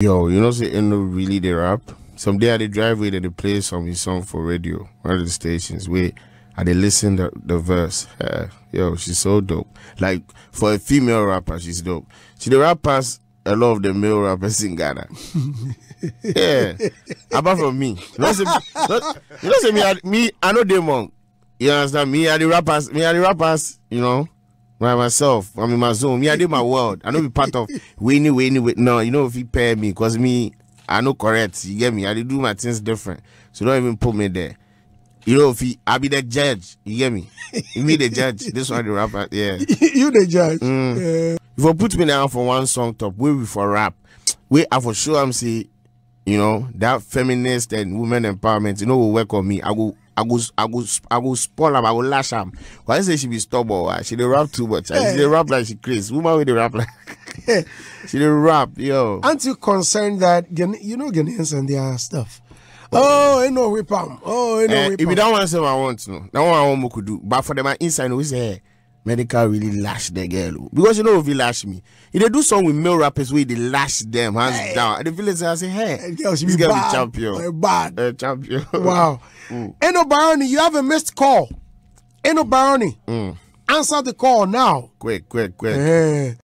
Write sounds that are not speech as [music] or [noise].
Yo, you know, say no really the rap. Someday at the driveway, they play some his song for radio, one of the stations. Where I they listen the the verse. Uh, yo, she's so dope. Like for a female rapper, she's dope. She the rappers a lot of the male rappers in Ghana. [laughs] yeah, apart from me, you know, say, you know, say me, I, me, I know them monk. You understand? Me, I the rappers, me, I the rappers. You know, by myself. I'm in my zone. Me, I did my world. I know be part of winning, winning, win. No, you know if you pay me, cause me, I know correct. You get me? I do my things different. So don't even put me there. You know if he, I be the judge. You get me? You me the judge. This one the rapper. Yeah. [laughs] you the judge. Mm. If you put me down for one song top, we be for rap. We I for sure I'm say, you know, that feminist and women empowerment, you know, will work on me. I go I go I go I go spoil am, I go lash am. Why I say she be stubborn? Why? She dey rap too much. Ah, she eh. dey rap like she crazy. Woman with the rap like eh. [laughs] she dey rap, yo. Aren't you concerned that you know Ghanaians and their stuff? Oh, you know no whip 'em. Oh, ain't know Eh, whip if you don't want something I want to know. That one I want to do. But for them inside, we say hey, Medikal really lash the girl. oh. Because you know if he lash me. If they do song with male rappers where they lash them hands down. And the village I say, hey, girl, she this be girl bad. be champion. Bad. Uh, champion. [laughs] Wow. Mm. Eno Barony, you have a missed call. Eno Barony, Mm. answer the call now. quick, quick, quick. Eh.